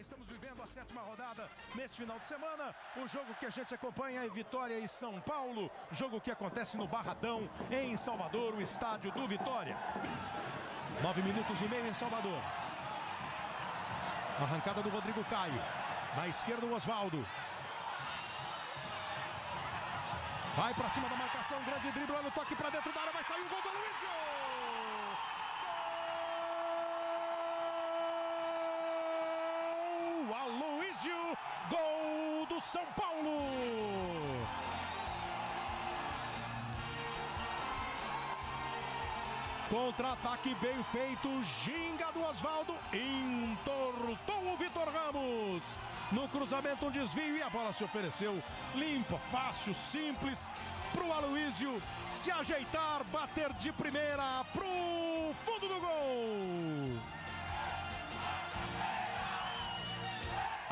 Estamos vivendo a sétima rodada neste final de semana. O jogo que a gente acompanha é Vitória e São Paulo. Jogo que acontece no Barradão, em Salvador, o estádio do Vitória. Nove minutos e meio em Salvador. Arrancada do Rodrigo Caio. Na esquerda, o Oswaldo. Vai para cima da marcação, grande drible, olha o toque para dentro da área, vai sair o gol do Luizio! Gol! Aloysio, gol do São Paulo! Contra-ataque bem feito, ginga do Oswaldo, entortou o Vitor Ramos. No cruzamento, um desvio e a bola se ofereceu limpa, fácil, simples para o Aloysio se ajeitar, bater de primeira pro fundo do gol.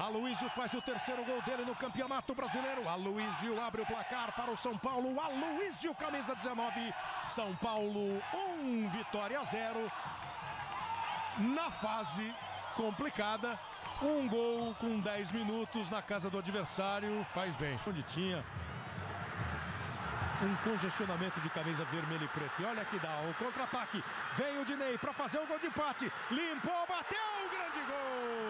Aloysio faz o terceiro gol dele no Campeonato Brasileiro. Aloysio abre o placar para o São Paulo. Aloysio, camisa 19. São Paulo 1, vitória 0. Na fase complicada, um gol com 10 minutos na casa do adversário faz bem. Onde tinha um congestionamento de camisa vermelha e preta. E olha que dá o contra-ataque. Vem o Dinei para fazer o gol de empate. Limpou, bateu, grande gol!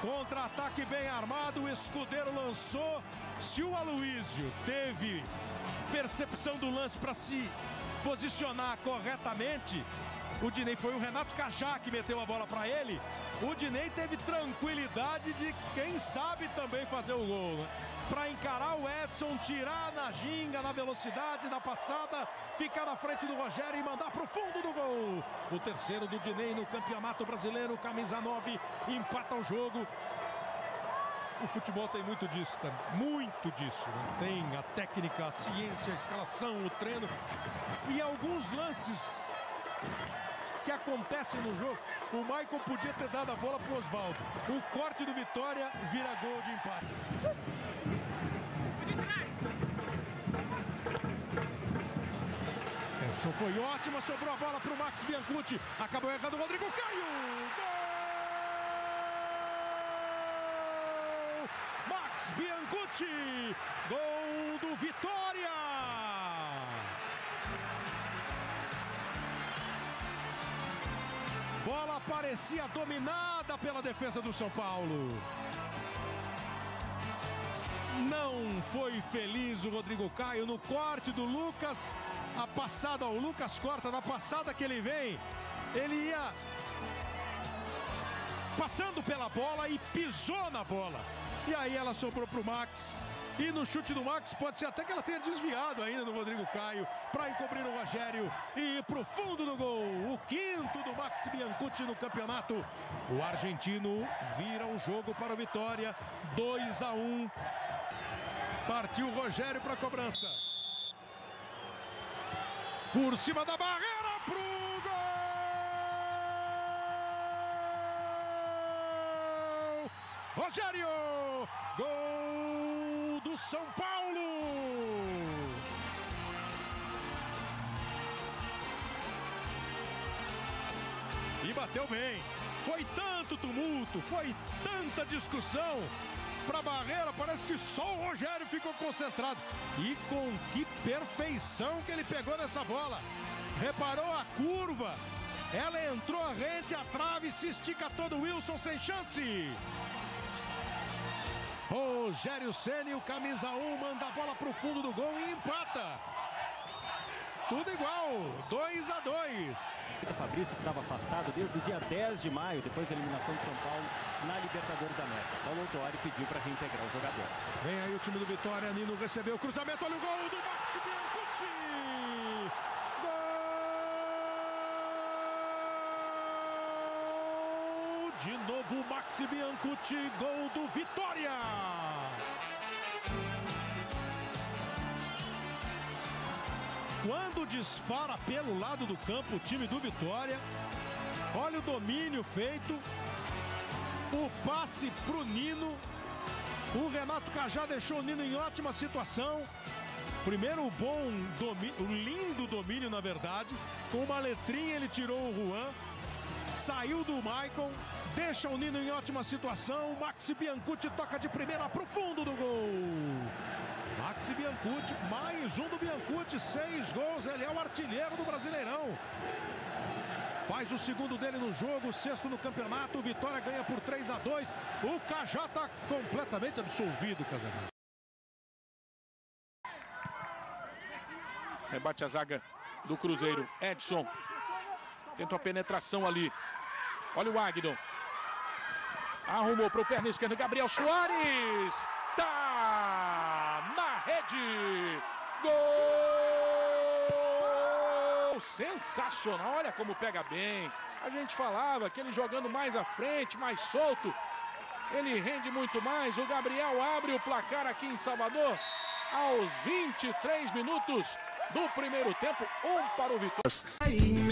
Contra-ataque bem armado, o escudeiro lançou. Se o Aloísio teve percepção do lance para se posicionar corretamente, o Dinei foi o Renato Cajá que meteu a bola para ele. O Dinei teve tranquilidade de, quem sabe, também fazer o gol. Né? Para encarar o Edson, tirar na ginga, na velocidade, na passada, ficar na frente do Rogério e mandar para o fundo do gol. O terceiro do Dinei no Campeonato Brasileiro, camisa 9, empata o jogo. O futebol tem muito disso, muito disso. Né? Tem a técnica, a ciência, a escalação, o treino e alguns lances que acontecem no jogo. O Michael podia ter dado a bola para o Oswaldo. O corte do Vitória vira gol de empate. Essa foi ótima, sobrou a bola para o Max Biancucci. Acabou errando o Rodrigo Caio. Gol! Max Biancucci, gol do Vitória! Bola parecia dominada pela defesa do São Paulo. Não foi feliz o Rodrigo Caio no corte do Lucas. A passada, o Lucas corta, na passada que ele vem, ele ia passando pela bola e pisou na bola. E aí ela sobrou para o Max. E no chute do Max, pode ser até que ela tenha desviado ainda no Rodrigo Caio para encobrir o Rogério e ir pro fundo do gol. O quinto do Max Biancucci no campeonato. O argentino vira o jogo para o Vitória. 2 a 1. Partiu o Rogério para a cobrança. Por cima da barreira pro gol! Rogério! Do São Paulo! E bateu bem. Foi tanto tumulto, foi tanta discussão para a barreira, parece que só o Rogério ficou concentrado. E com que perfeição que ele pegou nessa bola. Reparou a curva. Ela entrou rente à trave, se estica todo Wilson sem chance. Rogério Ceni, o camisa 1, manda a bola pro fundo do gol e empata. Tudo igual, 2 a 2. O Fabrício estava afastado desde o dia 10 de maio, depois da eliminação de São Paulo na Libertadores da América. Paulo Autori pediu para reintegrar o jogador. Vem aí o time do Vitória, Nino recebeu o cruzamento, olha o gol do Max Biancucci. Gol! De novo Max Biancucci, gol do Vitória. Quando dispara pelo lado do campo o time do Vitória, olha o domínio feito, O passe pro Nino. O Renato Cajá deixou o Nino em ótima situação. Primeiro o bom domínio, o lindo domínio, na verdade. Com uma letrinha ele tirou o Juan. Saiu do Michael. Deixa o Nino em ótima situação. Maxi Biancucci toca de primeira pro fundo do gol. Maxi Biancucci, mais um do Biancucci, seis gols. Ele é o artilheiro do Brasileirão. Faz o segundo dele no jogo, o sexto no campeonato. O Vitória ganha por 3 a 2. O Cajá está completamente absolvido, Casemiro. Rebate a zaga do Cruzeiro. Edson. Tenta a penetração ali. Olha o Agnon. Arrumou para o perna esquerda. Gabriel Soares. Tá na rede. Gol! Sensacional. Olha como pega bem. A gente falava que ele jogando mais à frente, mais solto. Ele rende muito mais. O Gabriel abre o placar aqui em Salvador aos 23 minutos do primeiro tempo, um para o Vitória.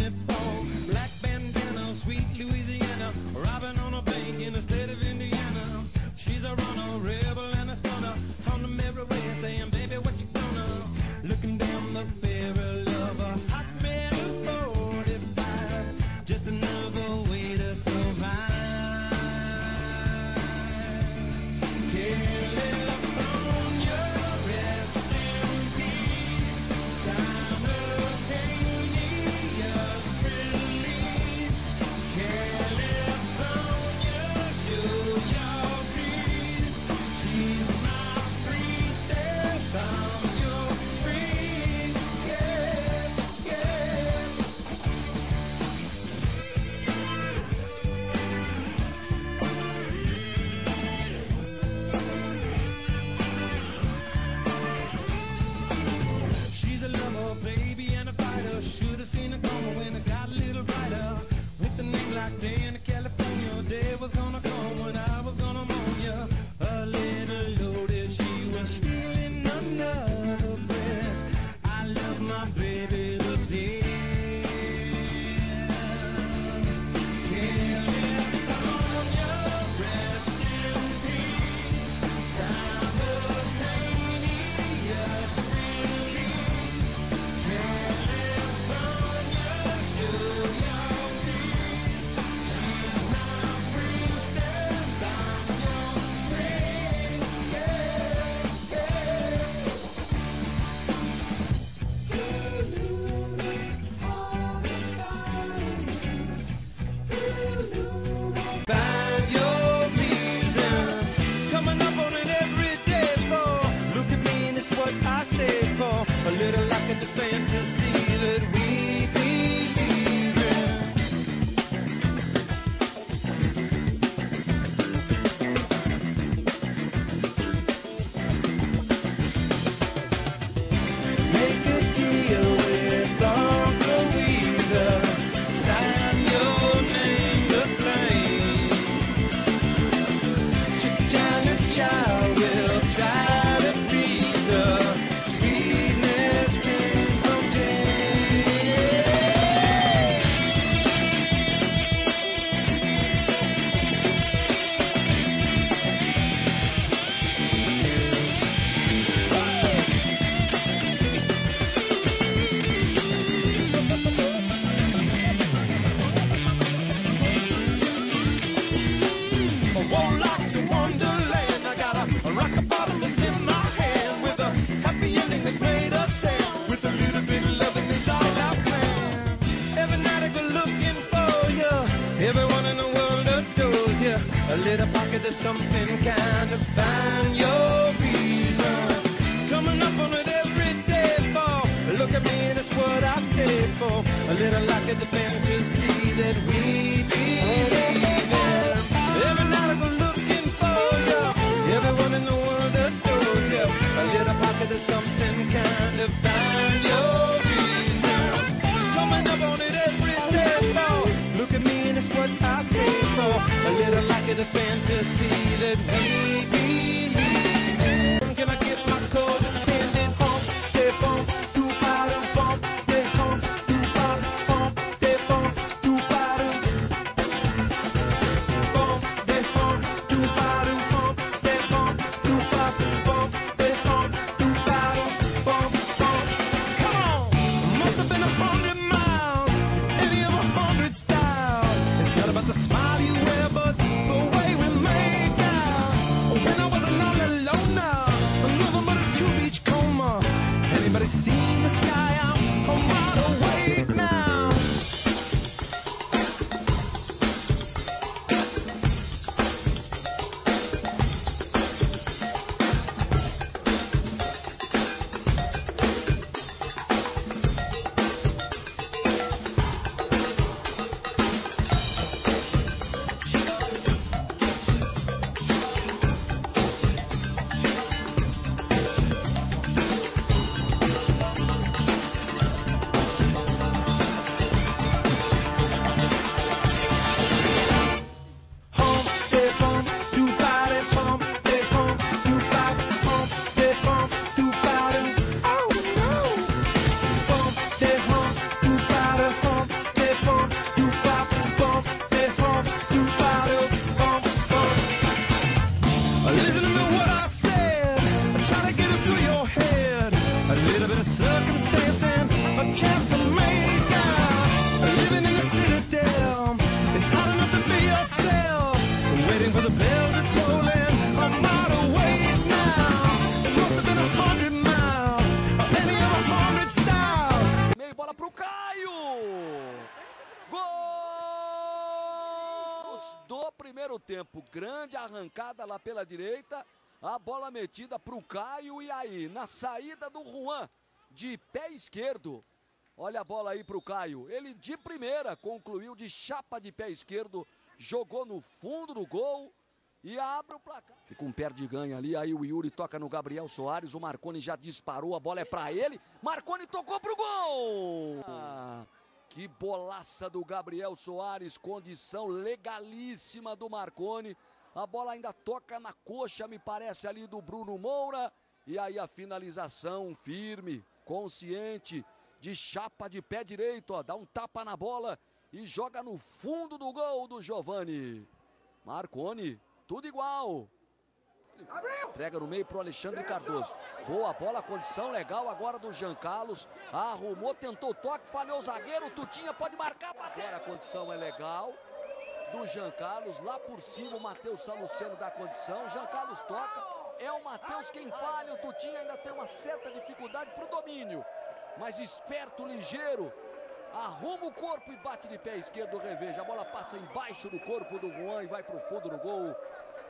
later pocket there's something kind of find your reason. Coming up on it every day fall. Look at me, that's what I stay for. A little like the see that we the fantasy that we Grande arrancada lá pela direita. A bola metida para o Caio e aí, na saída do Juan, de pé esquerdo. Olha a bola aí para o Caio. Ele de primeira concluiu de chapa de pé esquerdo, jogou no fundo do gol e abre o placar. Fica um pé de ganho ali, aí o Yuri toca no Gabriel Soares, o Marconi já disparou, a bola é para ele. Marconi tocou pro gol! Ah, que bolaça do Gabriel Soares, condição legalíssima do Marconi. A bola ainda toca na coxa, me parece ali do Bruno Moura. E aí a finalização firme, consciente, de chapa de pé direito, ó, dá um tapa na bola e joga no fundo do gol do Giovani. Marconi, tudo igual. Entrega no meio para o Alexandre Cardoso. Boa bola, condição legal agora do Jean Carlos. Arrumou, tentou toque, falhou o zagueiro. Tutinha pode marcar. Agora a condição é legal do Jean Carlos. Lá por cima o Matheus Salustiano dá condição. Jean Carlos toca. É o Matheus quem falha. O Tutinha ainda tem uma certa dificuldade para o domínio. Mas esperto, ligeiro. Arruma o corpo e bate de pé esquerdo, reveja. A bola passa embaixo do corpo do Juan e vai para o fundo do gol.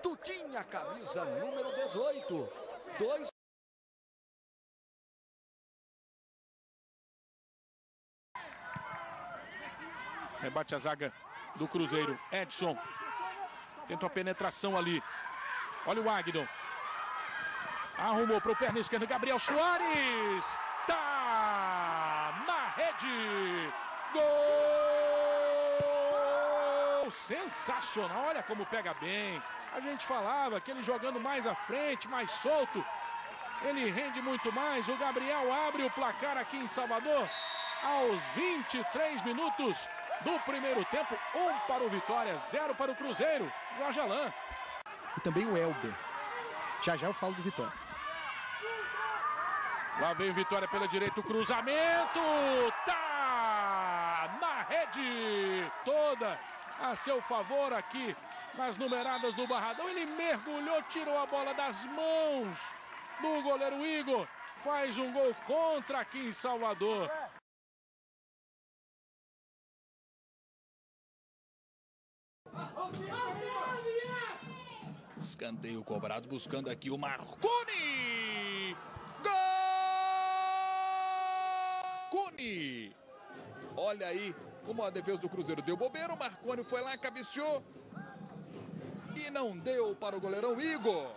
Tutinha, camisa número 18. Dois. Rebate a zaga do Cruzeiro. Edson. Tenta a penetração ali. Olha o Agdon. Arrumou para o perna esquerda. Gabriel Soares. Tá na rede. Gol! Sensacional. Olha como pega bem. A gente falava que ele jogando mais à frente, mais solto. Ele rende muito mais. O Gabriel abre o placar aqui em Salvador. Aos 23 minutos do primeiro tempo. Um para o Vitória, zero para o Cruzeiro. Jorge Alain. E também o Elber. Já já eu falo do Vitória. Lá vem Vitória pela direita, o cruzamento. Tá na rede. Toda a seu favor aqui nas numeradas do Barradão. Ele mergulhou, tirou a bola das mãos do goleiro Igor. Faz um gol contra aqui em Salvador. Escanteio cobrado, buscando aqui o Marconi! Gol! Cuni! Olha aí como a defesa do Cruzeiro deu bobeira, o Marconi foi lá, cabeceou e não deu para o goleirão Igor.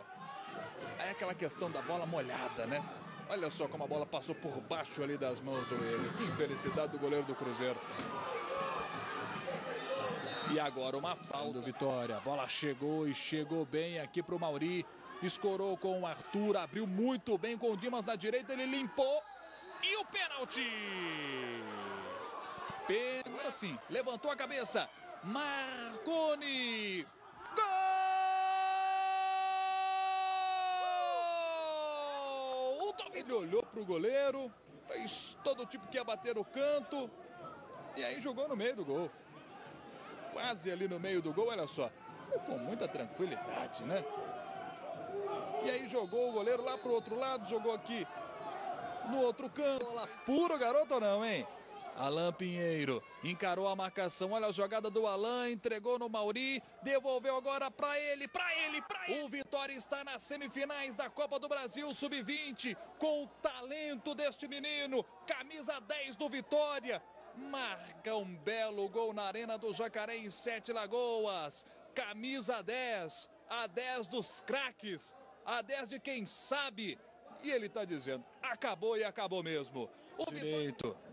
Aí aquela questão da bola molhada, né? Olha só como a bola passou por baixo ali das mãos do ele. Que infelicidade do goleiro do Cruzeiro. E agora uma falta do Vitória. A bola chegou e chegou bem aqui para o Mauri. Escorou com o Arthur, abriu muito bem com o Dimas na direita, ele limpou. E o pênalti! Agora sim, levantou a cabeça. Marconi! Gol! O Tovilho olhou para o goleiro, fez todo tipo que ia bater no canto. E aí jogou no meio do gol quase ali no meio do gol, olha só. Com muita tranquilidade, né? E aí jogou o goleiro lá pro outro lado, jogou aqui no outro canto. Bola puro, garoto, não, hein? Alain Pinheiro encarou a marcação. Olha a jogada do Alain, entregou no Mauri, devolveu agora para ele, para ele, para ele. O Vitória está nas semifinais da Copa do Brasil Sub-20 com o talento deste menino, camisa 10 do Vitória. Marca um belo gol na Arena do Jacaré em Sete Lagoas. Camisa 10, a 10 dos craques, a 10 de quem sabe. E ele está dizendo: acabou e acabou mesmo. O direito. campo.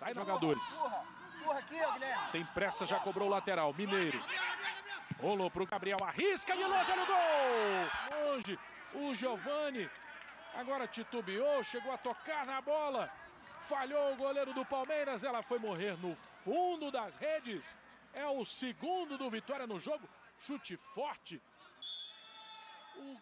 Sai jogadores. Porra, porra aqui. Tem pressa, já cobrou o lateral. Mineiro. Rolou pro Gabriel, arrisca de longe, olha o gol! Longe, o Giovani. Agora titubeou, chegou a tocar na bola. Falhou o goleiro do Palmeiras, ela foi morrer no fundo das redes. É o segundo do Vitória no jogo. Chute forte. O